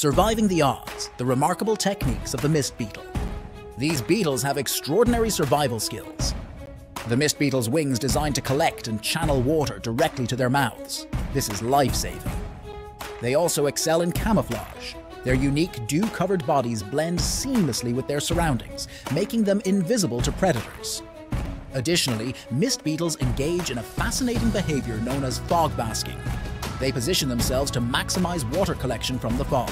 Surviving the odds, the remarkable techniques of the mist beetle. These beetles have extraordinary survival skills. The mist beetle's wings designed to collect and channel water directly to their mouths. This is life-saving. They also excel in camouflage. Their unique dew-covered bodies blend seamlessly with their surroundings, making them invisible to predators. Additionally, mist beetles engage in a fascinating behavior known as fog basking. They position themselves to maximize water collection from the fog.